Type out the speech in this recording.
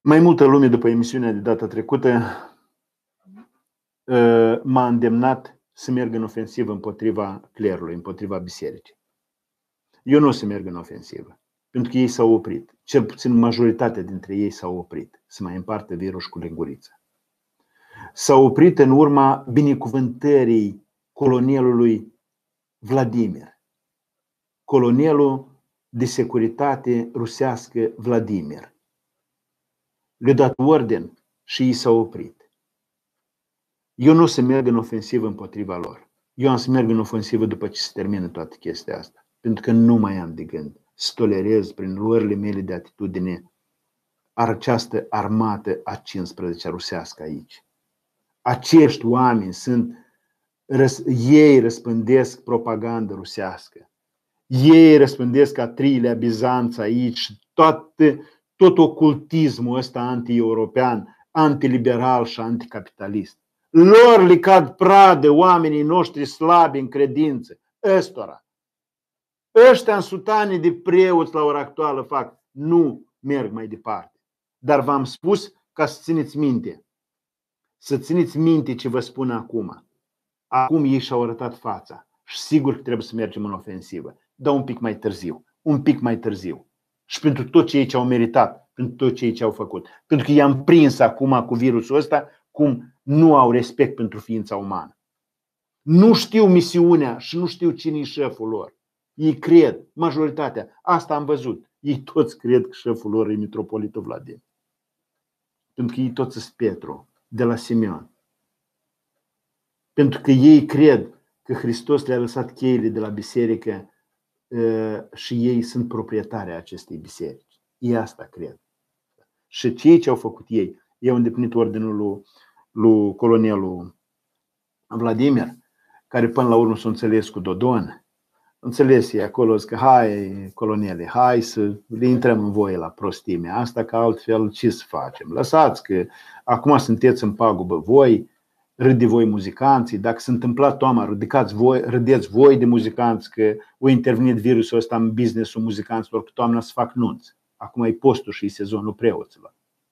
Mai multă lume după emisiunea de data trecută uh, m-a îndemnat să merg în ofensivă împotriva clerului, împotriva bisericii. Eu nu o să merg în ofensivă, pentru că ei s-au oprit. Cel puțin majoritatea dintre ei s-au oprit să mai împartă virus cu linguriță. S-au oprit în urma binecuvântării colonelului Vladimir, colonelul de securitate rusească Vladimir. Le-a dat orden și ei s-au oprit. Eu nu o să merg în ofensivă împotriva lor. Eu am să merg în ofensivă după ce se termină toată chestia asta. Pentru că nu mai am de gând să tolerez prin luările mele de atitudine această armată a 15 rusească aici. Acești oameni sunt, ei răspândesc propagandă rusească. Ei răspândesc a treilea Bizanț aici, toate, tot ocultismul ăsta anti-european, antiliberal și anticapitalist. Lor li cad pradă oamenii noștri slabi în credință, ăstora. Ăștia în sutane de preoți la ora actuală fac, nu merg mai departe. Dar v-am spus ca să țineți minte. Să țineți minte ce vă spun acum. Acum ei și-au arătat fața și sigur că trebuie să mergem în ofensivă. Dar un pic mai târziu. Un pic mai târziu. Și pentru tot ce ei ce au meritat, pentru tot ce ei ce au făcut. Pentru că i-am prins acum cu virusul ăsta cum nu au respect pentru ființa umană. Nu știu misiunea și nu știu cine e șeful lor. Ei cred, majoritatea, asta am văzut. Ei toți cred că șeful lor e mitropolitul Vladimir. Pentru că ei toți sunt Petru, de la Simeon. Pentru că ei cred că Hristos le-a lăsat cheile de la biserică și ei sunt proprietari acestei biserici. Ei asta cred. Și cei ce au făcut ei, ei au îndeplinit ordinul lui, lui colonelul Vladimir, care până la urmă s-a înțeles cu Dodon, înțeles e acolo că hai colonele, hai să le intrăm în voie la prostime asta, că altfel ce să facem? Lăsați că acum sunteți în pagubă voi, râde voi muzicanții, dacă se întâmpla toamna, râdeți voi, râdeți voi de muzicanți că a intervenit virusul ăsta în businessul muzicanților, că toamna să fac nunți. Acum e postul și e sezonul preoților.